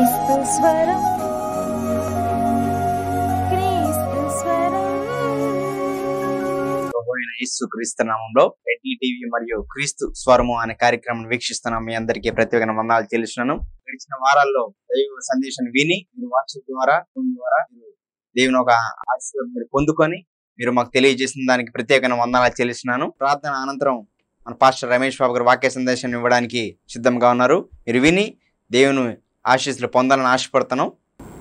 క్రీస్తు స్వరం యేసు క్రీస్తు నామంలో ఎన్టీ టీవీ మరియు క్రీస్తు స్వరము అనే కార్యక్రమం వీక్షిస్తున్న. మీ అందరికీ ప్రత్యేక వందనాలు తెలుసున్నాను. గడిచిన వారాల్లో దైవ సందేశాన్ని విని మీరు వాట్సాప్ ద్వారా ఫోన్ ద్వారా దేవుని ఒక ఆశీర్వాదం మీరు పొందుకొని మీరు మాకు తెలియజేసిన దానికి ప్రత్యేక వందనాలు తెలుస్తున్నాను ప్రార్థన అనంతరం మన పాస్టర్ రమేష్ బాబు గారు వాక్య సందేశాన్ని ఇవ్వడానికి సిద్ధంగా ఉన్నారు. మీరు విని దేవుని ఆశీస్సులు పొందాలని ఆశపడుతున్నాం.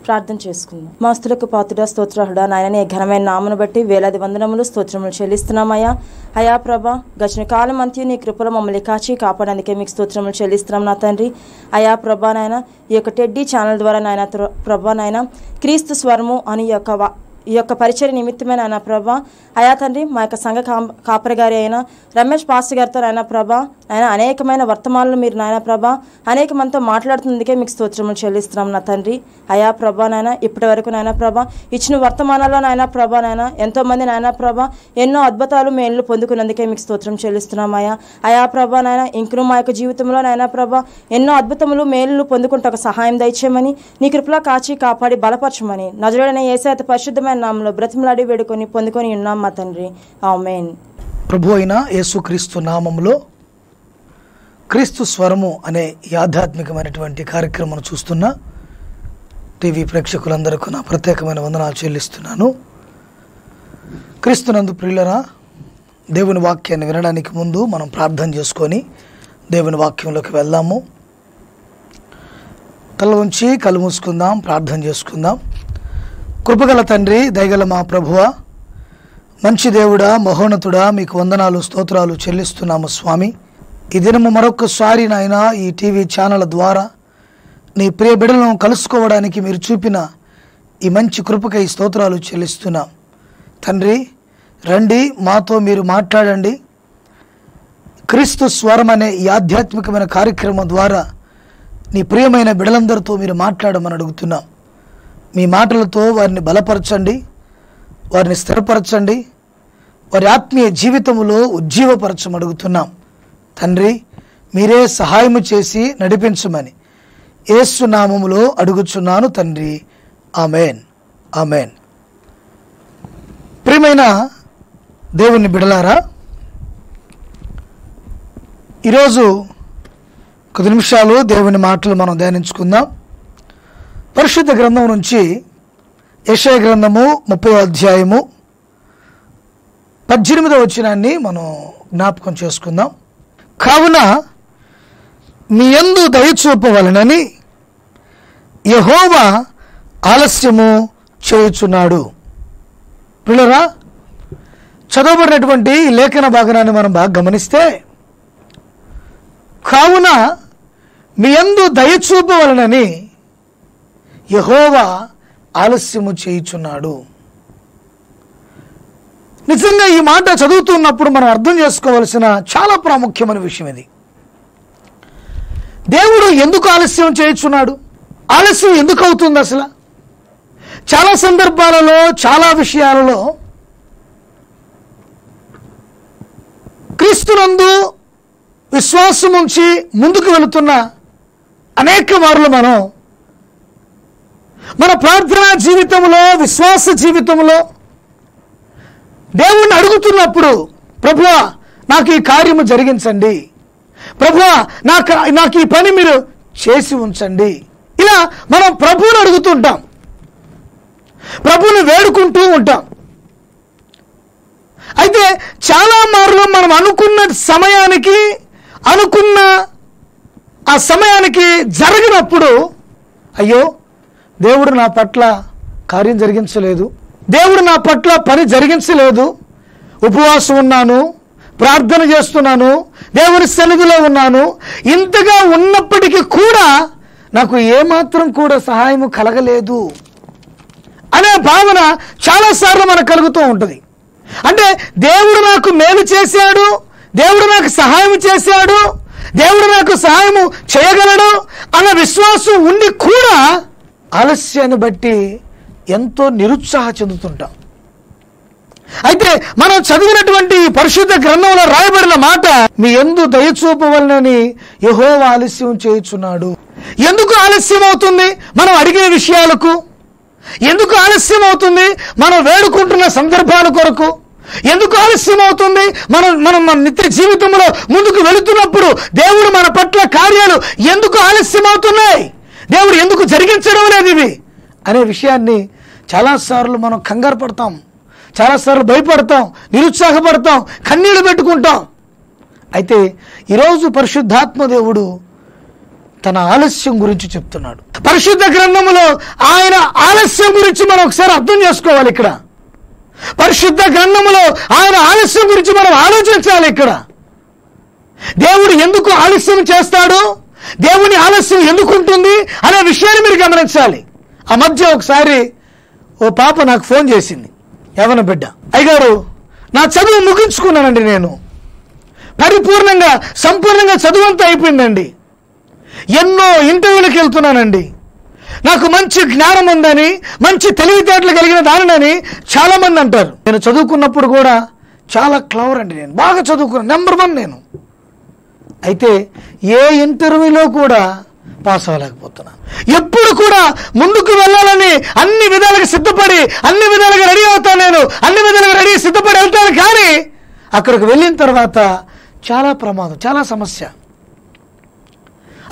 ప్రార్థన చేసుకుందాం. మాస్తులకు పాతుడ స్తోత్రహుడ నాయన నీ ఘనమైన నామను బట్టి వేలాది వందనములు స్తోత్రములు చెల్లిస్తున్నామయ్యా. అయా ప్రభ గడిచిన కాలం అంత్యం నీ కృపలో మమ్మల్ని కాచి కాపాడేందుకే మీకు స్తోత్రములు చెల్లిస్తున్నాం నా తండ్రి. అయా ప్రభా నాయన ఈ యొక్క టెడ్డీ ఛానల్ ద్వారా నాయన ప్రభా నాయన క్రీస్తు స్వరము అని ఈ యొక్క ఈ యొక్క పరిచయ నిమిత్తమే నాయన ప్రభ. అయా తండ్రి మా యొక్క సంఘ కా- కాపరి గారి అయిన రమేష్ పాస్ గారితో నాయన ప్రభా ఆయన అనేకమైన వర్తమానాలు మీరు నాయన ప్రభా అనేక మనతో మాట్లాడుతుందికే మీకు స్తోత్రములు చెల్లిస్తున్నాం నా తండ్రి. అయా ప్రభా నాయన ఇప్పటి వరకు నాయన ప్రభా ఇచ్చిన వర్తమానాల్లో నాయన ప్రభా నాయన ఎంతో మంది నాయన ప్రభా ఎన్నో అద్భుతాలు మేలు పొందుకున్నందుకే మీకు స్తోత్రం చెల్లిస్తున్నాం అయా అయా ప్రభా నాయన ఇంకను మా యొక్క జీవితంలో నాయన ప్రభా ఎన్నో అద్భుతములు మేలు పొందుకుంటే ఒక సహాయం దయచేయమని నీ కృపలో కాచి కాపాడి బలపరచమని నజరుడైన ఏసైతే పరిశుద్ధమైన నామంలో బ్రతిమలాడి వేడుకొని పొందుకొని ఉన్నాం మా తండ్రి. ఆమెన్. ప్రభు అయిన యేసుక్రీస్తు నామంలో క్రీస్తు స్వరము అనే ఈ ఆధ్యాత్మికమైనటువంటి కార్యక్రమం చూస్తున్న టీవీ ప్రేక్షకులందరికీ నా ప్రత్యేకమైన వందనాలు చెల్లిస్తున్నాను. క్రీస్తునందు ప్రియులరా దేవుని వాక్యాన్ని వినడానికి ముందు మనం ప్రార్థన చేసుకొని దేవుని వాక్యంలోకి వెళ్దాము. తల ఉంచి కళ్ళు మూసుకుందాం ప్రార్థన చేసుకుందాం. కృపగల తండ్రి దయగల మా ప్రభువ మంచి దేవుడా మహోన్నతుడా మీకు వందనాలు స్తోత్రాలు చెల్లిస్తున్నాము స్వామి. ఈ దినము మరొకసారి నాయన ఈ టీవీ ఛానల్ ద్వారా నీ ప్రియ బిడ్డలను కలుసుకోవడానికి మీరు చూపిన ఈ మంచి కృపకై స్తోత్రాలు చెల్లిస్తున్నాం. తండ్రి రండి మాతో మీరు మాట్లాడండి. క్రీస్తు స్వరం అనే ఈ ఆధ్యాత్మికమైన కార్యక్రమం ద్వారా నీ ప్రియమైన బిడలందరితో మీరు మాట్లాడమని అడుగుతున్నాం. మీ మాటలతో వారిని బలపరచండి వారిని స్థిరపరచండి వారి ఆత్మీయ జీవితంలో ఉజ్జీవపరచమడుగుతున్నాం తండ్రి మీరే సహాయము చేసి నడిపించమని. ఏసునామములో అడుగుచున్నాను తండ్రి. ఆమెన్. ఆమెన్. ప్రియమైన దేవుని బిడలారా ఈరోజు కొద్ది నిమిషాలు దేవుని మాటలు మనం ధ్యానించుకుందాం. పరిశుద్ధ గ్రంథం నుంచి యశయ గ్రంథము ముప్పై అధ్యాయము పద్దెనిమిదవ వచనాన్ని మనం జ్ఞాపకం చేసుకుందాం. కావున మీ ఎందు దయచూపవలనని యహోవా ఆలస్యము చేయుచున్నాడు. పిల్లరా చదవబడినటువంటి లేఖన భాగనాన్ని మనం బాగా గమనిస్తే కావున మీ ఎందు దయచూపవలనని యహోవా ఆలస్యము చేయుచున్నాడు. నిజంగా ఈ మాట చదువుతున్నప్పుడు మనం అర్థం చేసుకోవాల్సిన చాలా ప్రాముఖ్యమైన విషయం ఇది. దేవుడు ఎందుకు ఆలస్యం చేయించున్నాడు? ఆలస్యం ఎందుకు అవుతుంది అసలు? చాలా సందర్భాలలో చాలా విషయాలలో క్రీస్తునందు విశ్వాసం ఉంచి ముందుకు వెళుతున్న అనేక మార్లు మనం. మన ప్రార్థనా జీవితంలో విశ్వాస జీవితంలో దేవుణ్ణి అడుగుతున్నప్పుడు ప్రభువా నాకు ఈ కార్యము జరిగించండి. ప్రభువా నాకు నాకు ఈ పని మీరు చేసి ఉంచండి. ఇలా మనం ప్రభువుని అడుగుతుంటాం. ప్రభువుని వేడుకుంటూ ఉంటాం. అయితే చాలా మార్లు మనం అనుకున్న సమయానికి అనుకున్న ఆ సమయానికి జరిగినప్పుడు అయ్యో దేవుడు నా పట్ల కార్యం జరిగించలేదు. దేవుడు నా పట్ల పని జరిగించలేదు. ఉపవాసం ఉన్నాను ప్రార్థన చేస్తున్నాను దేవుని సన్నిధిలో ఉన్నాను. ఇంతగా ఉన్నప్పటికీ కూడా నాకు ఏమాత్రం కూడా సహాయము కలగలేదు అనే భావన చాలాసార్లు మనకు కలుగుతూ ఉంటుంది. అంటే దేవుడు నాకు మేలు చేశాడు దేవుడు నాకు సహాయం చేశాడు దేవుడు నాకు సహాయము చేయగలడు అన్న విశ్వాసం ఉండి కూడా ఆలస్యాన్ని బట్టి ఎంతో నిరుత్సాహ చెందుతుంటాం. అయితే మనం చదివినటువంటి పరిశుద్ధ గ్రంథంలో రాయబడిన మాట మీ ఎందు దయచూపవలనని యహో ఆలస్యం చేయుచున్నాడు. ఎందుకు ఆలస్యం అవుతుంది? మనం అడిగే విషయాలకు. ఎందుకు ఆలస్యం అవుతుంది? మనం వేడుకుంటున్న సందర్భాల కొరకు. ఎందుకు ఆలస్యం అవుతుంది? మనం మనం మన నిత్య జీవితంలో ముందుకు వెళుతున్నప్పుడు దేవుడు మన పట్ల కార్యాలు ఎందుకు ఆలస్యం అవుతున్నాయి? దేవుడు ఎందుకు జరిగించడం లేదు ఇవి అనే విషయాన్ని చాలాసార్లు మనం కంగారు పడతాం. చాలాసార్లు భయపడతాం. నిరుత్సాహపడతాం. కన్నీళ్ళు పెట్టుకుంటాం. అయితే ఈరోజు పరిశుద్ధాత్మ దేవుడు తన ఆలస్యం గురించి చెప్తున్నాడు. పరిశుద్ధ గ్రంథములో ఆయన ఆలస్యం గురించి మనం ఒకసారి అర్థం చేసుకోవాలి ఇక్కడ. పరిశుద్ధ గ్రంథములో ఆయన ఆలస్యం గురించి మనం ఆలోచించాలి ఇక్కడ. దేవుడు ఎందుకు ఆలస్యం చేస్తాడు? దేవుని ఆలస్యం ఎందుకు ఉంటుంది? అనే విషయాన్ని మీరు గమనించాలి. ఆ మధ్య ఒకసారి ఓ పాప నాకు ఫోన్ చేసింది. యవన బిడ్డ. అయ్యగారు నా చదువు ముగించుకున్నానండి నేను. పరిపూర్ణంగా సంపూర్ణంగా చదువు అంతా అయిపోయిందండి. ఎన్నో ఇంటర్వ్యూలకు వెళ్తున్నానండి. నాకు మంచి జ్ఞానం ఉందని మంచి తెలివితేటలు కలిగిన దానినని చాలామంది అంటారు. నేను చదువుకున్నప్పుడు కూడా చాలా క్లవర్ అండి నేను. బాగా చదువుకున్నాను. నెంబర్ వన్ నేను. అయితే ఏ ఇంటర్వ్యూలో కూడా పాస్ అవ్వలేకపోతున్నాను. ఎప్పుడు కూడా ముందుకు వెళ్ళాలని అన్ని విధాలుగా సిద్ధపడి అన్ని విధాలుగా రెడీ అవుతాను నేను అన్ని విధాలుగా రెడీ సిద్ధపడి వెళ్తాను కానీ అక్కడికి వెళ్ళిన తర్వాత చాలా ప్రమాదం చాలా సమస్య.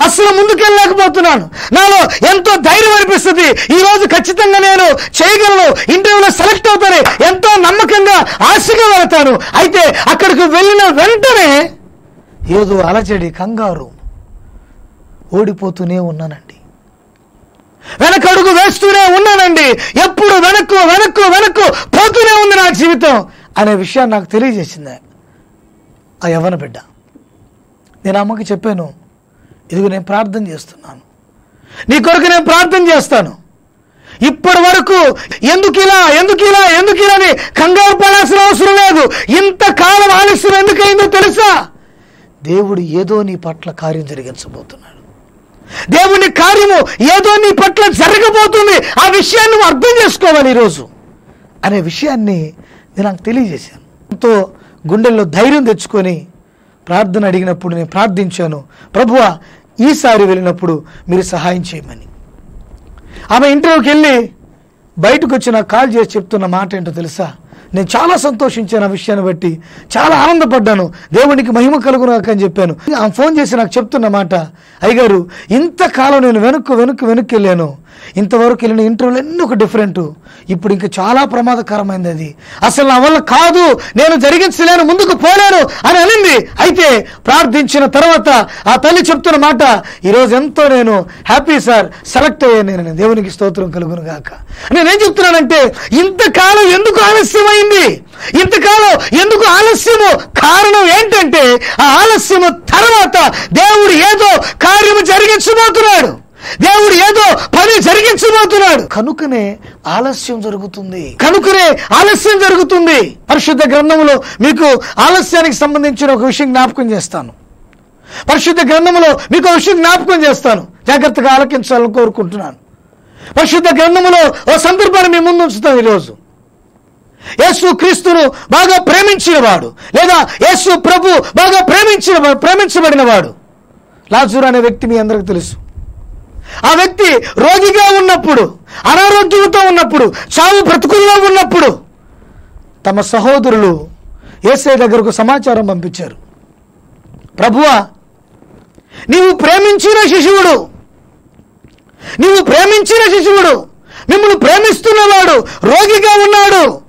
అసలు ముందుకెళ్ళలేకపోతున్నాను. నాలో ఎంతో ధైర్యం అనిపిస్తుంది. ఈ రోజు ఖచ్చితంగా నేను చేయగలను. ఇంటర్వ్యూలో సెలెక్ట్ అవుతాను ఎంతో నమ్మకంగా ఆశగా వెళతాను. అయితే అక్కడికి వెళ్ళిన వెంటనే ఏదో అలజడి కంగారు ఓడిపోతూనే ఉన్నానండి. వెనకడుగు వేస్తూనే ఉన్నానండి. ఎప్పుడు వెనక్కు వెనక్కు వెనక్కు పోతూనే ఉంది నా జీవితం అనే విషయాన్ని నాకు తెలియజేసింది ఆ యవ్వన బిడ్డ. నేను అమ్మకి చెప్పాను ఇదిగో నేను ప్రార్థన చేస్తున్నాను. నీ కొరకు నేను ప్రార్థన చేస్తాను. ఇప్పటి వరకు ఎందుకు ఇలా ఎందుకు ఇలా ఎందుకు ఇలా అని కంగారు పడాల్సిన అవసరం లేదు. ఇంతకాలం ఆలస్యం ఎందుకైందో తెలుసా? దేవుడు ఏదో నీ పట్ల కార్యం జరిగించబోతున్నాడు. దేవుని కార్యము ఏదో నీ పట్ల జరగబోతుంది. ఆ విషయాన్ని నువ్వు అర్థం చేసుకోవాలి ఈరోజు. అనే విషయాన్ని నేను నాకు తెలియజేశాను. ఎంతో గుండెల్లో ధైర్యం తెచ్చుకొని ప్రార్థన అడిగినప్పుడు నేను ప్రార్థించాను. ప్రభువ ఈసారి వెళ్ళినప్పుడు మీరు సహాయం చేయమని. ఆమె ఇంటర్వ్యూకి వెళ్ళి బయటకు వచ్చి నాకు కాల్ చేసి చెప్తున్న మాట ఏంటో తెలుసా? నేను చాలా సంతోషించాను ఆ విషయాన్ని బట్టి. చాలా ఆనందపడ్డాను. దేవునికి మహిమ కలుగునాక అని చెప్పాను. ఆమె ఫోన్ చేసి నాకు చెప్తున్న మాట అయ్యగారు ఇంతకాలం నేను వెనక్కు వెనక్కు వెనక్కి వెళ్ళాను. ఇంతవరకు వెళ్ళిన ఇంటర్వ్యూలు ఎన్నో ఒక డిఫరెంట్ ఇప్పుడు ఇంకా చాలా ప్రమాదకరమైంది అది. అసలు నా వల్ల కాదు నేను జరిగించలేను ముందుకు పోలేను అని అనింది. అయితే ప్రార్థించిన తర్వాత ఆ తల్లి చెప్తున్న మాట ఈరోజు ఎంతో నేను హ్యాపీ సార్ సెలెక్ట్ అయ్యాను నేను. దేవునికి స్తోత్రం కలుగును గాక. నేనేం చెప్తున్నానంటే ఇంతకాలం ఎందుకు ఆలస్యమైంది? ఇంతకాలం ఎందుకు ఆలస్యము? కారణం ఏంటంటే ఆ ఆలస్యము తర్వాత దేవుడు ఏదో కార్యము జరిగించబోతున్నాడు. దేవుడు ఏదో పని జరిగించబోతున్నాడు. కనుకనే ఆలస్యం జరుగుతుంది. కనుకనే ఆలస్యం జరుగుతుంది. పరిశుద్ధ గ్రంథములో మీకు ఆలస్యానికి సంబంధించిన ఒక విషయం జ్ఞాపకం చేస్తాను. పరిశుద్ధ గ్రంథములో మీకు ఒక విషయం జ్ఞాపకం చేస్తాను. జాగ్రత్తగా ఆలకించాలని కోరుకుంటున్నాను. పరిశుద్ధ గ్రంథములో ఓ సందర్భాన్ని మీ ముందు ఉంచుతాం ఈరోజు. యేసు క్రీస్తును బాగా ప్రేమించినవాడు లేదా యేసు ప్రభు బాగా ప్రేమించిన ప్రేమించబడినవాడు. లాజూర్ అనే వ్యక్తి మీ అందరికి తెలుసు. ఆ వ్యక్తి రోగిగా ఉన్నప్పుడు అనారోగ్యంతో ఉన్నప్పుడు చావు బ్రతుకుల్లో ఉన్నప్పుడు తమ సహోదరులు ఏసై దగ్గరకు సమాచారం పంపించారు. ప్రభువా నీవు ప్రేమించిన శిశువుడు. నీవు ప్రేమించిన శిశువుడు. మిమ్మల్ని ప్రేమిస్తున్నవాడు రోగిగా ఉన్నాడు.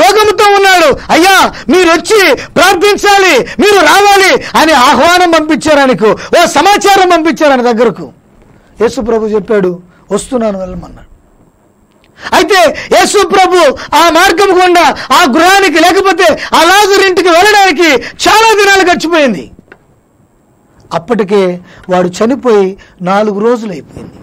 రోగముతో ఉన్నాడు. అయ్యా మీరు వచ్చి ప్రార్థించాలి మీరు రావాలి అని ఆహ్వానం పంపించారు ఆయనకు ఓ సమాచారం పంపించారు ఆయన దగ్గరకు? యేసు ప్రభు చెప్పాడు వస్తున్నాను వెళ్ళమన్నాడు. అయితే యేసు ప్రభు ఆ మార్గం గుండా ఆ గృహానికి లేకపోతే ఆ లాజర్ ఇంటికి వెళ్ళడానికి చాలా దినాలు గడిచిపోయింది. అప్పటికే వాడు చనిపోయి నాలుగు రోజులు అయిపోయింది.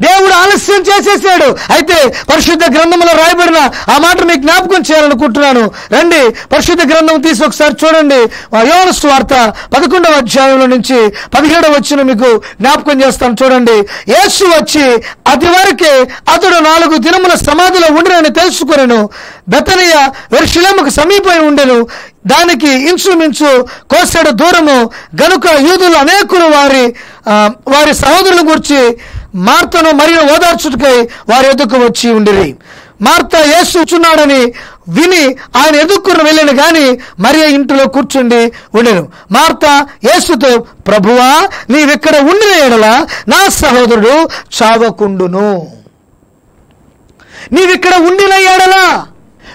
దేవుడు ఆలస్యం చేసేసాడు. అయితే పరిశుద్ధ గ్రంథంలో రాయబడిన ఆ మాట మీకు జ్ఞాపకం చేయాలనుకుంటున్నాను. రండి పరిశుద్ధ గ్రంథం తీసి ఒకసారి చూడండి. ఆ యోన స్వార్త పదకొండవ అధ్యాయంలో నుంచి పదిహేడవ వచ్చిన మీకు జ్ఞాపకం చేస్తాను. చూడండి. యేసు వచ్చి అది వరకే అతడు నాలుగు దినముల సమాధిలో ఉండినని తెలుసుకొనెను. బెతనియ వెర్షిలముకు సమీపం ఉండెను. దానికి ఇంచుమించు కోసెడు దూరము. గనుక యూదులు అనేకులు వారి వారి సహోదరుల గురించి మార్తను మరియు ఓదార్చుటకై వారి ఎదుకు వచ్చి ఉండిరి. మార్త ఏసుచున్నాడని విని ఆయన ఎదుక్కుని వెళ్ళాను గాని మరి ఇంటిలో కూర్చుండి ఉండెను. మార్త యేసుతో ప్రభువా నీవిక్కడ ఉండిన ఎడల నా సహోదరుడు చావకుండును. నీవిక్కడ ఉండిన ఎడలా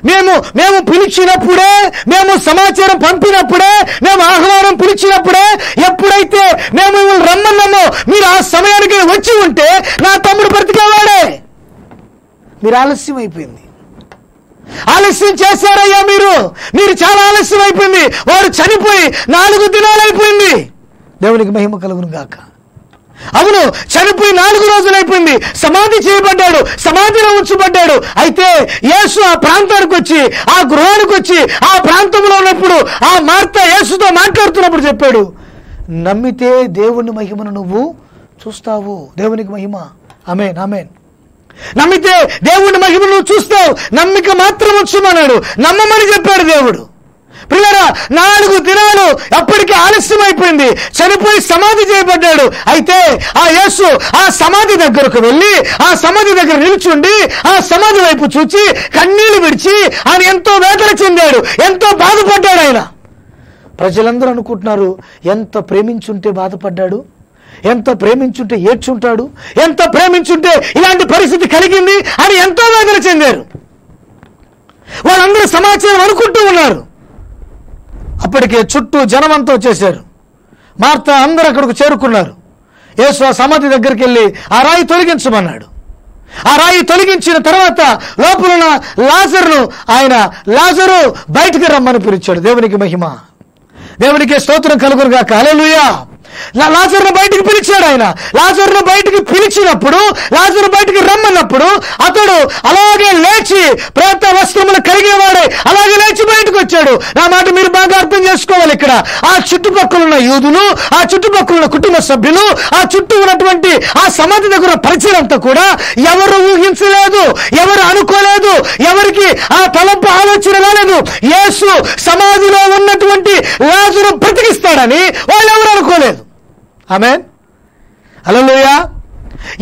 మేము మేము పిలిచినప్పుడే మేము సమాచారం పంపినప్పుడే మేము ఆహ్వానం పిలిచినప్పుడే ఎప్పుడైతే మేము మిమ్మల్ని రమ్మన్నామో మీరు ఆ సమయానికి వచ్చి ఉంటే నా తమ్ముడు బ్రతికేవాడే. మీరు ఆలస్యం అయిపోయింది. ఆలస్యం చేశారయ్యా మీరు. మీరు చాలా ఆలస్యం అయిపోయింది. వారు చనిపోయి నాలుగు దినాలు అయిపోయింది. దేవునికి మహిమ కలుగును గాక అవును చనిపోయి నాలుగు రోజులు అయిపోయింది. సమాధి చేయబడ్డాడు సమాధిలో ఉంచబడ్డాడు. అయితే యేసు ఆ ప్రాంతానికి వచ్చి ఆ గృహానికి వచ్చి ఆ ప్రాంతంలో ఉన్నప్పుడు ఆ మార్త యేసుతో మాట్లాడుతున్నప్పుడు చెప్పాడు నమ్మితే దేవుని మహిమను నువ్వు చూస్తావు. దేవునికి మహిమ. అమేన్ అమేన్ నమ్మితే దేవుని మహిమను నువ్వు చూస్తావు. నమ్మిక మాత్రం వచ్చుమన్నాడు నమ్మమని చెప్పాడు దేవుడు. పిల్లరా నాలుగు దినాలు అప్పటికి ఆలస్యం అయిపోయింది చనిపోయి సమాధి చేయబడ్డాడు. అయితే ఆ యేసు ఆ సమాధి దగ్గరకు వెళ్ళి ఆ సమాధి దగ్గర నిల్చుండి ఆ సమాధి వైపు చూచి కన్నీళ్ళు విడిచి ఆయన ఎంతో వేదన చెందాడు ఎంతో బాధపడ్డాడు ఆయన. ప్రజలందరూ అనుకుంటున్నారు ఎంత ప్రేమించుంటే బాధపడ్డాడు? ఎంత ప్రేమించుంటే ఏడ్చుంటాడు? ఎంత ప్రేమించుంటే ఇలాంటి పరిస్థితి కలిగింది అని ఎంతో వేదన చెందారు. వాళ్ళందరూ సమాచారం అనుకుంటూ ఉన్నారు. అప్పటికే చుట్టూ జనమంతా వచ్చేసారు మార్త అందరూ అక్కడికి చేరుకున్నారు. యేసు ఆ సమాధి దగ్గరికి వెళ్ళి ఆ రాయి తొలగించమన్నాడు. ఆ రాయి తొలగించిన తర్వాత లోపల లాజరును ఆయన లాజరు బయటికి రమ్మని పిలిచాడు. దేవునికి మహిమ. దేవునికి స్తోత్రం కలుగురుగా కాలేలుయా లాజర్ను బయటికి పిలిచాడు ఆయన. లాజర్ను బయటికి పిలిచినప్పుడు లాజర్ బయటికి రమ్మన్నప్పుడు అతడు అలాగే లేచి ప్రేత వస్త్రములు కలిగేవాడే అలాగే లేచి బయటకు వచ్చాడు. నా మాట మీరు బాగా అర్థం చేసుకోవాలి ఇక్కడ. ఆ చుట్టుపక్కల ఉన్న యూదులు ఆ చుట్టుపక్కల ఉన్న కుటుంబ సభ్యులు ఆ చుట్టూ ఉన్నటువంటి ఆ సమాధి దగ్గర పరిచయం అంతా కూడా ఎవరు ఊహించలేదు ఎవరు అనుకోలేదు ఎవరికి ఆ తలంపు ఆలోచన రాలేదు. యేసు సమాధిలో ఉన్నటువంటి లాజరు బ్రతికిస్తాడని వాళ్ళు ఎవరు అనుకోలేదు. ఆమె అలలోయ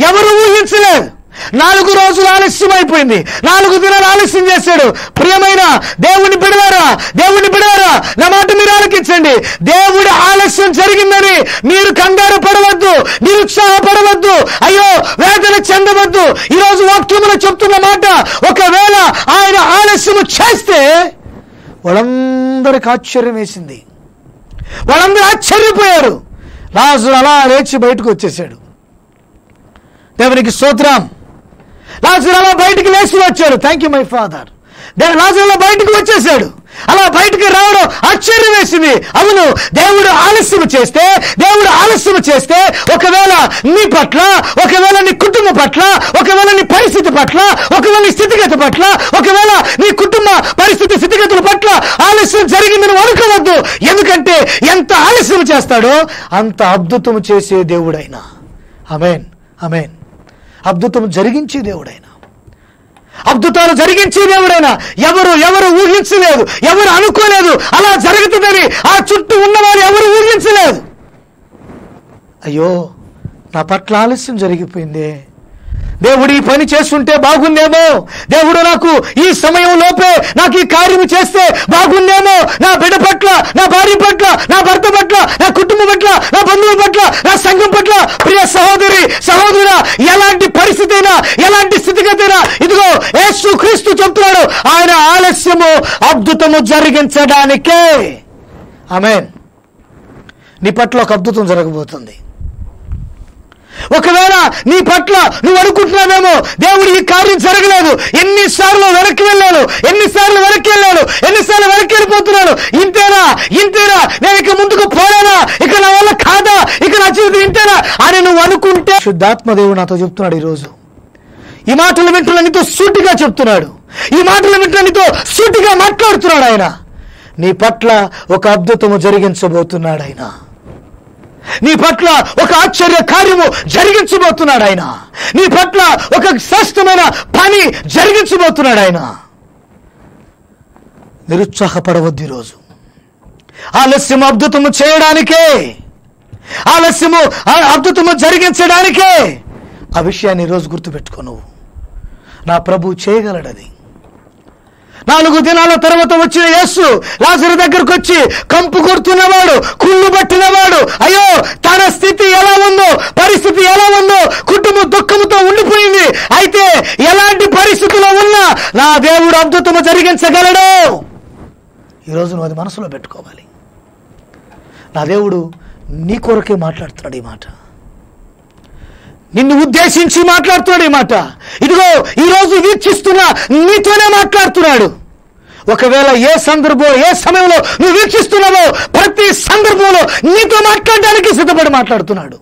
ఎవరు ఊహించలేదు? నాలుగు రోజులు ఆలస్యం అయిపోయింది. నాలుగు దినాలు ఆలస్యం చేశాడు. ప్రియమైన దేవుని బిడవారా దేవుని బిడవారా నా మాట మీరు ఆలకించండి. దేవుడి ఆలస్యం జరిగిందని మీరు కంగారు పడవద్దు నిరుత్సాహపడవద్దు. అయ్యో వేదన చెందవద్దు. ఈరోజు వాక్యములు చెప్తున్న మాట ఒకవేళ ఆయన ఆలస్యం చేస్తే వాళ్ళందరికి ఆశ్చర్యం వేసింది. వాళ్ళందరూ ఆశ్చర్యపోయారు. రాజు అలా లేచి బయటకు వచ్చేసాడు దేవునికి స్తోత్రం. లాజరు అలా బయటికి లేచి వచ్చాడు. థ్యాంక్ యూ మై ఫాదర్ లాజరు అలా బయటకు వచ్చేసాడు అలా బయటకు రావడం ఆశ్చర్యం వేసింది. అవును దేవుడు ఆలస్యం చేస్తే దేవుడు ఆలస్యం చేస్తే ఒకవేళ నీ పట్ల ఒకవేళ నీ కుటుంబం పట్ల ఒకవేళ నీ పరిస్థితి పట్ల ఒకవేళ నీ స్థితిగతి పట్ల ఒకవేళ నీ కుటుంబ పరిస్థితి స్థితిగతుల పట్ల ఆలస్యం జరిగిందని అనుకోవద్దు ఎందుకంటే ఎంత ఆలస్యం చేస్తాడో అంత అద్భుతం చేసే దేవుడైనా. అమేన్ అమేన్ అద్భుతం జరిగించే దేవుడైనా. అద్భుతాలు జరిగించి దేవుడైనా ఎవరు ఎవరు ఊహించలేదు ఎవరు అనుకోలేదు అలా జరుగుతుందని ఆ చుట్టూ ఉన్నవారు ఎవరు ఊహించలేదు. అయ్యో నా పట్ల ఆలస్యం జరిగిపోయింది. దేవుడు ఈ పని చేస్తుంటే బాగుందేమో? దేవుడు నాకు ఈ సమయం లోపే నాకు ఈ కార్యం చేస్తే బాగుందేమో? నా బిడ్డ పట్ల నా భార్య పట్ల నా భర్త పట్ల నా కుటుంబం పట్ల నా బంధువుల పట్ల నా సంఘం పట్ల ప్రియ సహోదరి సహోదర ఎలాంటి పరిస్థితి అయినా ఎలాంటి స్థితిగతి అయినా ఇదిగో యేసు క్రీస్తు చెప్తున్నాడు ఆయన ఆలస్యము అద్భుతము జరిగించడానికే. ఆమెన్. నీ పట్ల ఒక అద్భుతం జరగబోతుంది. ఒకవేళ నీ పట్ల నువ్వు అనుకుంటున్నావేమో దేవుడు ఈ కార్యం జరగలేదు. ఎన్నిసార్లు వెనక్కి వెళ్ళాను ఎన్నిసార్లు వెనక్కి వెళ్ళాను ఎన్నిసార్లు వెనక్కి వెళ్ళిపోతున్నాను. ఇంతేనా? ఇంతేనా? నేను ఇక ముందుకు పోలేనా? ఇక నా వల్ల కాదా? ఇక నా జీవితం ఇంతేనా? అని నువ్వు అనుకుంటే శుద్ధాత్మదేవుడు నాతో చెప్తున్నాడు ఈరోజు. ఈ మాటలు వింటున్న నీతో సూటిగా చెప్తున్నాడు. ఈ మాటలు వింటున్న నీతో సూటిగా మాట్లాడుతున్నాడు ఆయన. నీ పట్ల ఒక అద్భుతము జరిగించబోతున్నాడు ఆయన. నీ పట్ల ఒక ఆశ్చర్య కార్యము జరిగించబోతున్నాడు ఆయన. నీ పట్ల ఒక శ్రేష్టమైన పని జరిగించబోతున్నాడు ఆయన. నిరుత్సాహపడవద్దు ఈరోజు. ఆలస్యం అద్భుతము చేయడానికే ఆలస్యము అద్భుతము జరిగించడానికే ఆ విషయాన్ని ఈరోజు గుర్తుపెట్టుకో నువ్వు. నా ప్రభు చేయగలడది. నాలుగు దినాల తర్వాత వచ్చిన యేసు లాజరు దగ్గరకు వచ్చి కంపు కొడుతున్నవాడు కుళ్ళు పట్టినవాడు అయ్యో తన స్థితి ఎలా ఉందో పరిస్థితి ఎలా ఉందో కుటుంబం దుఃఖముతో ఉండిపోయింది. అయితే ఎలాంటి పరిస్థితిలో ఉన్నా నా దేవుడు అద్భుతము జరిగించగలడు. ఈరోజు నువ్వు అది మనసులో పెట్టుకోవాలి. నా దేవుడు నీ కొరకే మాట్లాడుతున్నాడు ఈ మాట. నిన్ను ఉద్దేశించి మాట్లాడుతున్నాడు ఈ మాట. ఇదిగో ఈరోజు వీక్షిస్తున్నా నీతోనే మాట్లాడుతున్నాడు. ఒకవేళ ఏ సందర్భం ఏ సమయంలో నువ్వు వీక్షిస్తున్నావో ప్రతి సందర్భంలో నీతో మాట్లాడడానికి సిద్ధపడి మాట్లాడుతున్నాడు.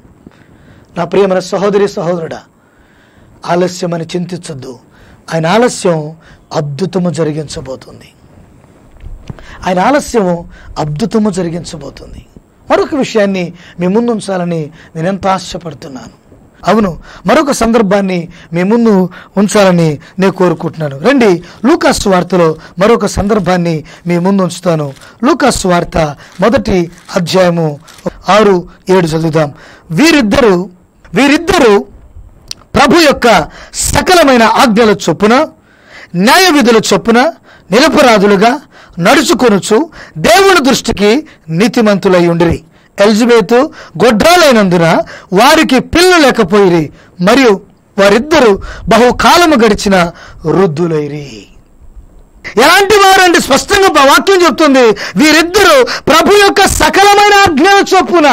నా ప్రియమైన సహోదరి సహోదరుడా ఆలస్యమని చింతించొద్దు. ఆయన ఆలస్యం అద్భుతము జరిగించబోతుంది. ఆయన ఆలస్యము అద్భుతము జరిగించబోతుంది. మరొక విషయాన్ని మీ ముందు ఉంచాలని నేను ఎంత ఆశపడుతున్నాను. అవును మరొక సందర్భాన్ని మీ ముందు ఉంచాలని నేను కోరుకుంటున్నాను. రండి లూకాస్ వార్తలో మరొక సందర్భాన్ని మీ ముందు ఉంచుతాను. లూకాస్ వార్త మొదటి అధ్యాయము ఆరు ఏడు చదువుదాం. వీరిద్దరూ వీరిద్దరూ ప్రభు యొక్క సకలమైన ఆజ్ఞల చొప్పున న్యాయ విధుల చొప్పున నిరపరాధులుగా నడుచుకొనుచు దేవుని దృష్టికి నీతిమంతులై ఉండిరి. ఎలిజబెత్ గొడ్రాలైనందున వారికి పిల్లలు లేకపోయిరి మరియు వారిద్దరూ బహుకాలము గడిచిన వృద్ధులైరి. ఎలాంటి వారండి? స్పష్టంగా వాక్యం చెప్తుంది వీరిద్దరూ ప్రభు యొక్క సకలమైన ఆజ్ఞల చొప్పున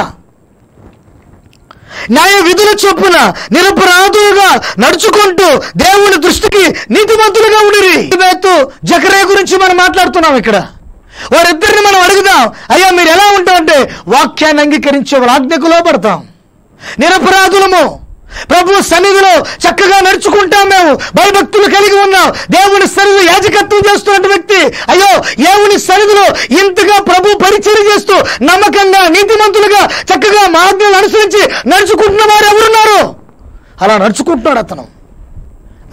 న్యాయ విధుల చొప్పున నిరపరాధులుగా నడుచుకుంటూ దేవుని దృష్టికి నీతిమంతులుగా ఉండిరి. జకరే గురించి మనం మాట్లాడుతున్నాం ఇక్కడ. వారిద్దరిని మనం అడుగుదాం అయ్యా మీరు ఎలా ఉంటామంటే వాక్యాన్ని అంగీకరించే వాళ్ళ ఆజ్ఞకు లోపడతాం నిరపరాధులము. ప్రభు సన్నిధిలో చక్కగా నడుచుకుంటాం మేము. భయభక్తులు కలిగి ఉన్నాం. దేవుని సన్నిధి యాజకత్వం చేస్తున్న వ్యక్తి అయ్యో దేవుని సన్నిధిలో ఇంతగా ప్రభు పరిచయం చేస్తూ నమ్మకంగా నీతిమంతులుగా చక్కగా మార్గాలు అనుసరించి నడుచుకుంటున్న వారు ఎవరున్నారు? అలా నడుచుకుంటున్నాడు అతను.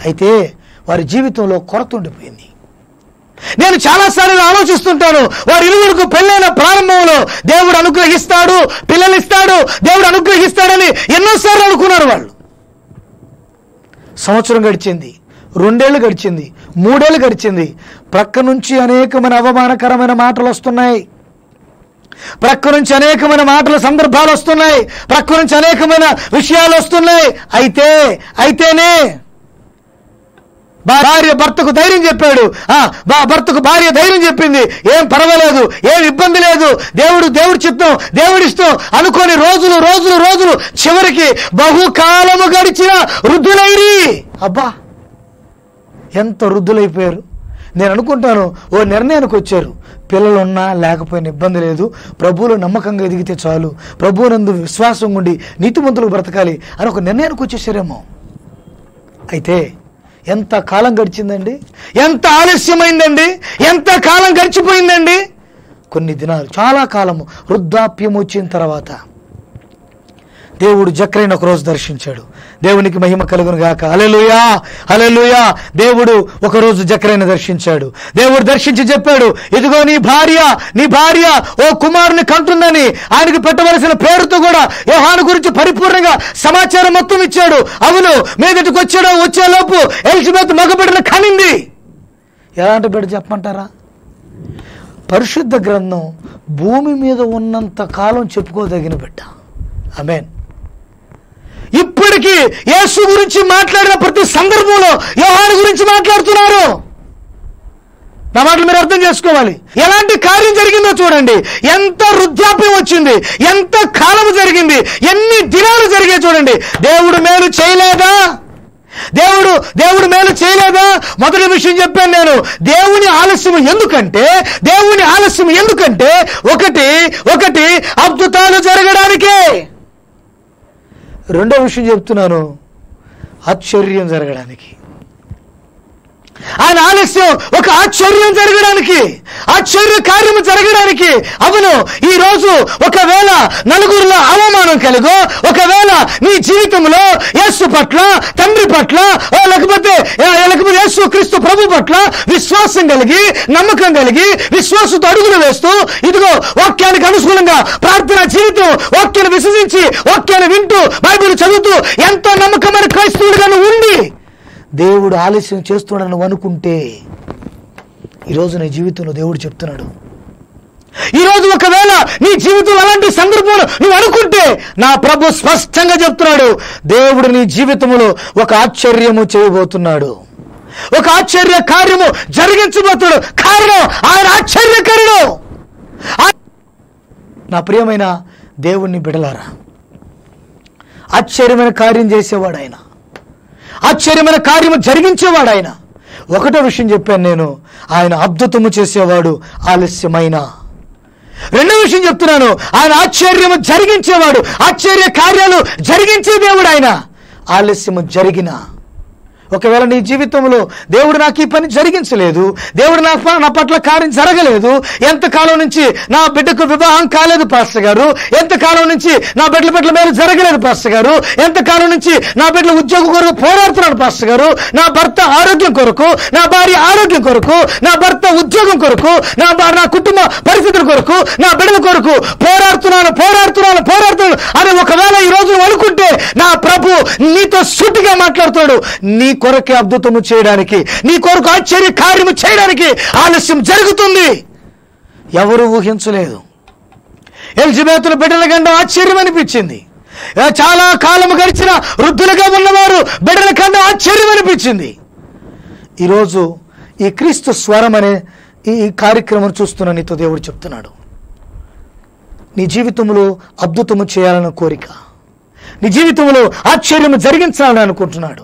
అయితే వారి జీవితంలో కొరత ఉండిపోయింది. నేను చాలాసార్లు ఆలోచిస్తుంటాను. వారి ఇరువురికి పెళ్ళైన ప్రారంభంలో దేవుడు అనుగ్రహిస్తాడు పిల్లలు ఇస్తాడు దేవుడు అనుగ్రహిస్తాడని ఎన్నోసార్లు అనుకున్నారు వాళ్ళు. సంవత్సరం గడిచింది రెండేళ్ళు గడిచింది మూడేళ్ళు గడిచింది. ప్రక్క నుంచి అనేకమైన అవమానకరమైన మాటలు వస్తున్నాయి. ప్రక్క నుంచి అనేకమైన మాటల సందర్భాలు వస్తున్నాయి. ప్రక్క నుంచి అనేకమైన విషయాలు వస్తున్నాయి. అయితే అయితేనే భార్య భర్తకు ధైర్యం చెప్పాడు. ఆ బా- భర్తకు భార్య ధైర్యం చెప్పింది. ఏం పర్వాలేదు ఏం ఇబ్బంది లేదు. దేవుడు దేవుడి చిత్తం దేవుడి ఇష్టం అనుకోని రోజులు రోజులు రోజులు చివరికి బహుకాలము గడిచిన వృద్ధులైరి. అబ్బా ఎంత వృద్ధులైపోయారు. నేను అనుకుంటాను ఓ నిర్ణయానికి వచ్చారు. పిల్లలున్నా లేకపోయినా ఇబ్బంది లేదు. ప్రభువులో నమ్మకంగా ఎదిగితే చాలు. ప్రభువునందు విశ్వాసం ఉండి నీతిమంతులు బ్రతకాలి అని ఒక నిర్ణయానికి వచ్చేసారేమో. అయితే ఎంత కాలం గడిచిందండి? ఎంత ఆలస్యమైందండి? ఎంత కాలం గడిచిపోయిందండి? కొన్ని దినాలు చాలా కాలము వృద్ధాప్యం వచ్చిన తర్వాత. దేవుడు జక్రైన ఒక రోజు దర్శించాడు. దేవునికి మహిమ కలుగును గాక. అలెలుయా అలెలుయా దేవుడు ఒక రోజు జక్రైన దర్శించాడు. దేవుడు దర్శించి చెప్పాడు ఇదిగో నీ భార్య నీ భార్య ఓ కుమారుని కంటుందని ఆయనకు పెట్టవలసిన పేరుతో కూడా యోహాను గురించి పరిపూర్ణంగా సమాచారం మొత్తం ఇచ్చాడు. అవును మీదటికి వచ్చాడో వచ్చేలోపు ఎలిజబెత్ మగబిడ్డను కనింది. ఎలాంటి బిడ్డ చెప్పమంటారా? పరిశుద్ధ గ్రంథం భూమి మీద ఉన్నంత కాలం చెప్పుకోదగిన బిడ్డ. అమేన్ ఇప్పటికీ యేసు గురించి మాట్లాడిన ప్రతి సందర్భంలో యోహాను గురించి మాట్లాడుతున్నారు. నా మాటలు మీరు అర్థం చేసుకోవాలి. ఎలాంటి కార్యం జరిగిందో చూడండి. ఎంత వృద్ధాప్యం వచ్చింది. ఎంత కాలం జరిగింది. ఎన్ని దినాలు జరిగాయి చూడండి. దేవుడు మేలు చేయలేదా? దేవుడు దేవుడు మేలు చేయలేదా? మొదటి విషయం చెప్పాను నేను. దేవుని ఆలస్యం ఎందుకంటే దేవుని ఆలస్యం ఎందుకంటే ఒకటి ఒకటి అద్భుతాలు జరగడానికే. రెండో విషయం చెప్తున్నాను. ఆశ్చర్యం జరగడానికి. ఆయన ఆలస్యం ఒక ఆశ్చర్యం జరగడానికి ఆశ్చర్య కార్యము జరగడానికి అవును ఈ రోజు ఒకవేళ నలుగురిలో అవమానం కలుగో ఒకవేళ నీ జీవితంలో యేసు పట్ల తండ్రి పట్ల ఓ లేకపోతే లేకపోతే యేసు క్రీస్తు ప్రభు పట్ల విశ్వాసం కలిగి నమ్మకం కలిగి విశ్వాసంతో అడుగులు వేస్తూ ఇదిగో వాక్యానికి అనుకూలంగా ప్రార్థన జీవితం వాక్యాన్ని విశ్వసించి వాక్యాన్ని వింటూ బైబిల్ చదువుతూ ఎంతో నమ్మకమైన క్రైస్తవుడిగా నువ్వు ఉండి దేవుడు ఆలస్యం చేస్తున్నాడు నువ్వు అనుకుంటే ఈరోజు నీ జీవితంలో దేవుడు చెప్తున్నాడు. ఈరోజు ఒకవేళ నీ జీవితంలో అలాంటి సందర్భంలో నువ్వు అనుకుంటే నా ప్రభు స్పష్టంగా చెప్తున్నాడు దేవుడు నీ జీవితంలో ఒక ఆశ్చర్యము చేయబోతున్నాడు. ఒక ఆశ్చర్య కార్యము జరిగించబోతున్నాడు. కారణం ఆయన ఆశ్చర్యకరుడు. నా ప్రియమైన దేవుణ్ణి బిడలారా ఆశ్చర్యమైన కార్యం చేసేవాడు ఆయన. ఆశ్చర్యమైన కార్యము జరిగించేవాడు ఆయన ఒకటో విషయం చెప్పాను నేను. ఆయన అద్భుతము చేసేవాడు ఆలస్యమైన. రెండో విషయం చెప్తున్నాను. ఆయన ఆశ్చర్యము జరిగించేవాడు ఆశ్చర్య కార్యాలు జరిగించే దేవుడు ఆయన ఆలస్యము జరిగినా ఒకవేళ నీ జీవితంలో దేవుడు నాకు ఈ పని జరిగించలేదు దేవుడు నా నా పట్ల కార్యం జరగలేదు ఎంతకాలం నుంచి నా బిడ్డకు వివాహం కాలేదు పాస్టర్ గారు? ఎంతకాలం నుంచి నా బిడ్డల పట్ల మేలు జరగలేదు పాస్టర్ గారు? ఎంతకాలం నుంచి నా బిడ్డల ఉద్యోగం కొరకు పోరాడుతున్నాడు పాస్టర్ గారు? నా భర్త ఆరోగ్యం కొరకు నా భార్య ఆరోగ్యం కొరకు నా భర్త ఉద్యోగం కొరకు నా నా కుటుంబ పరిస్థితుల కొరకు నా బిడ్డల కొరకు పోరాడుతున్నాను పోరాడుతున్నాను పోరాడుతున్నాను అని ఒకవేళ ఈ రోజు అనుకుంటే నా ప్రభు నీతో సూటిగా మాట్లాడుతాడు నీ కొరకే అద్భుతము చేయడానికి నీ కొరకు ఆశ్చర్య కార్యము చేయడానికి ఆలస్యం జరుగుతుంది. ఎవరు ఊహించలేదు. ఎలిజబెత్తుల బిడ్డల గండం ఆశ్చర్యం అనిపించింది. చాలా కాలము గడిచిన వృద్ధులుగా ఉన్నవారు బిడ్డల కన్నా ఆశ్చర్యం అనిపించింది. ఈరోజు ఈ క్రీస్తు స్వరం అనే ఈ ఈ కార్యక్రమం చూస్తున్న నీతో దేవుడు చెప్తున్నాడు. నీ జీవితంలో అద్భుతము చేయాలన్న కోరిక నీ జీవితంలో ఆశ్చర్యము జరిగించాలని అనుకుంటున్నాడు.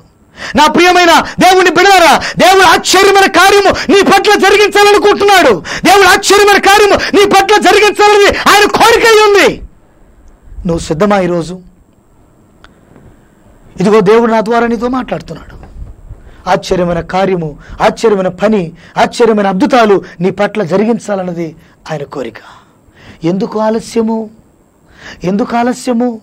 నా ప్రియమైన దేవుని బిడవరా దేవుడు ఆశ్చర్యమైన కార్యము నీ పట్ల జరిగించాలనుకుంటున్నాడు. దేవుడు ఆశ్చర్యమైన కార్యము నీ పట్ల జరిగించాలని ఆయన కోరిక ఉంది. నువ్వు సిద్ధమా ఈరోజు? ఇదిగో దేవుడు నా ద్వారా నీతో మాట్లాడుతున్నాడు. ఆశ్చర్యమైన కార్యము ఆశ్చర్యమైన పని ఆశ్చర్యమైన అద్భుతాలు నీ పట్ల జరిగించాలన్నది ఆయన కోరిక. ఎందుకు ఆలస్యము? ఎందుకు ఆలస్యము?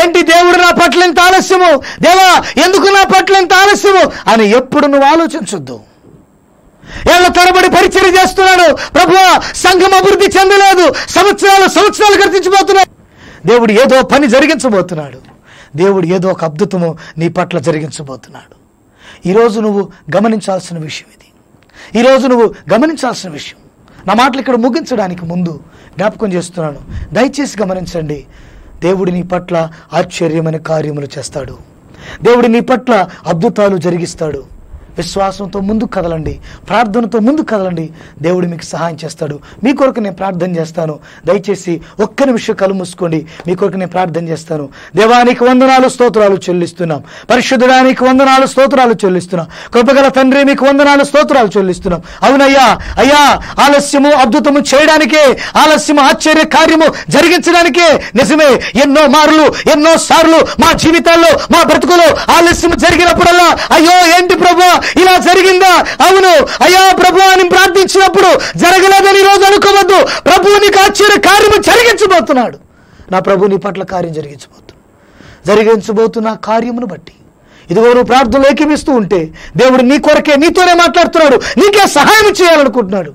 ఏంటి దేవుడు నా పట్ల ఎంత ఆలస్యము? దేవా ఎందుకు నా పట్ల ఎంత ఆలస్యము? అని ఎప్పుడు నువ్వు ఆలోచించొద్దు. ఏళ్ళ తరబడి పరిచయం చేస్తున్నాడు. ప్రభు సంఘం అభివృద్ధి చెందలేదు. సంవత్సరాలు సంవత్సరాలు గతించిపోతున్నాయి దేవుడు ఏదో పని జరిగించబోతున్నాడు. దేవుడు ఏదో ఒక అద్భుతము నీ పట్ల జరిగించబోతున్నాడు. ఈరోజు నువ్వు గమనించాల్సిన విషయం ఇది. ఈరోజు నువ్వు గమనించాల్సిన విషయం. నా మాటలు ఇక్కడ ముగించడానికి ముందు జ్ఞాపకం చేస్తున్నాను. దయచేసి గమనించండి. దేవుడు నీ పట్ల ఆశ్చర్యమైన కార్యములు చేస్తాడు. దేవుడు నీ పట్ల అద్భుతాలు జరిగిస్తాడు. విశ్వాసంతో ముందుకు కదలండి ప్రార్థనతో ముందుకు కదలండి. దేవుడు మీకు సహాయం చేస్తాడు. మీ కొరకు నేను ప్రార్థన చేస్తాను. దయచేసి ఒక్క నిమిషం కలు మూసుకోండి. మీ కొరకు నేను ప్రార్థన చేస్తాను. దేవానికి వందనాలు స్తోత్రాలు చెల్లిస్తున్నాం. పరిశుద్ధడానికి వందనాలు స్తోత్రాలు చెల్లిస్తున్నాం. కృపగల తండ్రి మీకు వందనాలు స్తోత్రాలు చెల్లిస్తున్నాం. అవునయ్యా అయ్యా ఆలస్యము అద్భుతము చేయడానికే ఆలస్యము ఆశ్చర్య కార్యము జరిగించడానికే నిజమే. ఎన్నో మార్లు ఎన్నో సార్లు మా జీవితాల్లో మా బ్రతుకులో ఆలస్యం జరిగినప్పుడల్లా అయ్యో ఏంటి ప్రభు? ఇలా జరిగిందా? అవును. అయ్యా ప్రభు అని ప్రార్థించినప్పుడు జరగలేదని రోజు అనుకోవద్దు. ప్రభు నీకు ఆశ్చర్య కార్యము జరిగించబోతున్నాడు. నా ప్రభు నీ పట్ల కార్యం జరిగించబోతున్నాడు జరిగించబోతున్న కార్యమును బట్టి. ఇదిగో నువ్వు ప్రార్థనలు ఏకీపిస్తూ ఉంటే దేవుడు నీ కొరకే నీతోనే మాట్లాడుతున్నాడు. నీకే సహాయం చేయాలనుకుంటున్నాడు.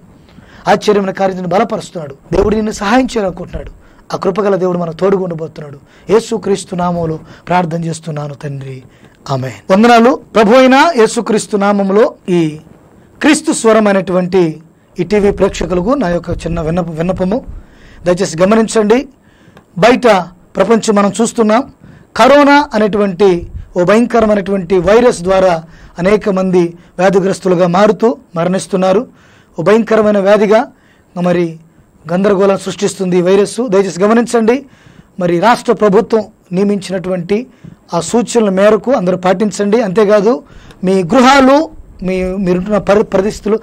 ఆశ్చర్యమైన కార్యం బలపరుస్తున్నాడు. దేవుడు నిన్ను సహాయం చేయాలనుకుంటున్నాడు. ఆ కృపగల దేవుడు మనకు తోడుగుండబోతున్నాడు యేసుక్రీస్తు నామంలో ప్రార్థన చేస్తున్నాను తండ్రి. ఆమె వందనాలు. ప్రభు అయిన యేసుక్రీస్తు నామంలో ఈ క్రీస్తు స్వరం అనేటువంటి ఈ టీవీ ప్రేక్షకులకు నా యొక్క చిన్న విన్నప విన్నపము. దయచేసి గమనించండి. బయట ప్రపంచం మనం చూస్తున్నాం. కరోనా అనేటువంటి ఓ భయంకరమైనటువంటి వైరస్ ద్వారా అనేక మంది వ్యాధిగ్రస్తులుగా మారుతూ మరణిస్తున్నారు. ఓ భయంకరమైన వ్యాధిగా మరి గందరగోళం సృష్టిస్తుంది ఈ వైరస్ దయచేసి గమనించండి. మరి రాష్ట్ర ప్రభుత్వం నియమించినటువంటి ఆ సూచనల మేరకు అందరూ పాటించండి. అంతేకాదు మీ గృహాలు మీ మీరుంటున్న పరి పరిస్థితులు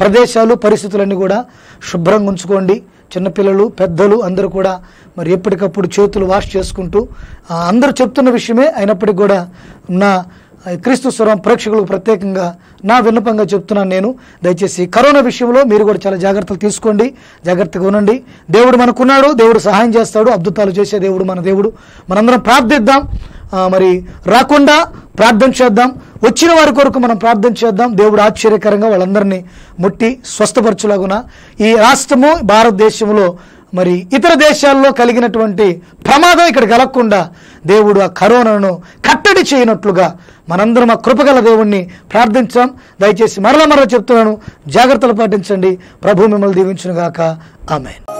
ప్రదేశాలు పరిస్థితులన్నీ కూడా శుభ్రంగా ఉంచుకోండి. చిన్నపిల్లలు పెద్దలు అందరూ కూడా మరి ఎప్పటికప్పుడు చేతులు వాష్ చేసుకుంటూ అందరూ చెప్తున్న విషయమే అయినప్పటికీ కూడా ఉన్న క్రీస్తు స్వరం ప్రేక్షకులకు ప్రత్యేకంగా నా విన్నపంగా చెప్తున్నాను నేను. దయచేసి కరోనా విషయంలో మీరు కూడా చాలా జాగ్రత్తలు తీసుకోండి. జాగ్రత్తగా ఉండండి. దేవుడు మనకున్నాడు దేవుడు సహాయం చేస్తాడు అద్భుతాలు చేసే దేవుడు మన దేవుడు. మనందరం ప్రార్థిద్దాం. మరి రాకుండా ప్రార్థన చేద్దాం. వచ్చిన వారి కొరకు మనం ప్రార్థన చేద్దాం. దేవుడు ఆశ్చర్యకరంగా వాళ్ళందరినీ ముట్టి స్వస్థపరచులాగున ఈ రాష్ట్రము భారతదేశంలో మరి ఇతర దేశాల్లో కలిగినటువంటి ప్రమాదం ఇక్కడ కలగకుండా దేవుడు ఆ కరోనాను కట్టడి చేయనట్లుగా మనందరం ఆ కృపగల దేవుణ్ణి ప్రార్థించాం. దయచేసి మరల మరల చెప్తున్నాను జాగ్రత్తలు పాటించండి. ప్రభు మిమ్మల్ని దీవించునుగాక. ఆమె